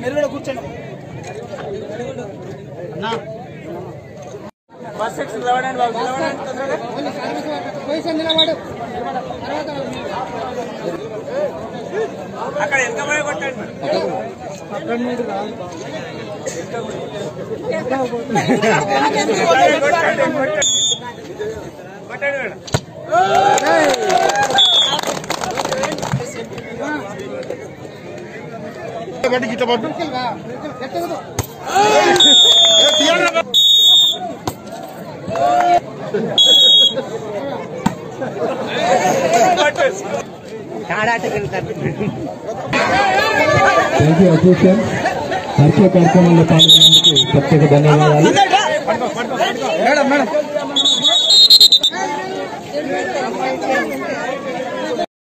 మీరు కూడా కూర్చోండి. అన్నా. బస్ సెక్షన్ లేవడండి బాబు లేవడండి తొందరగా అక్కడ ఎంత పోయి కొట్టండి అక్కడ మీద కొట్టండి మేడం గట్టి గిట్ట పట్టు థ్యాంక్ యూ అశోక్ సార్ పరిచయ కార్యక్రమంలో పాల్గొన్నందుకు ప్రత్యేక ధన్యవాదాలు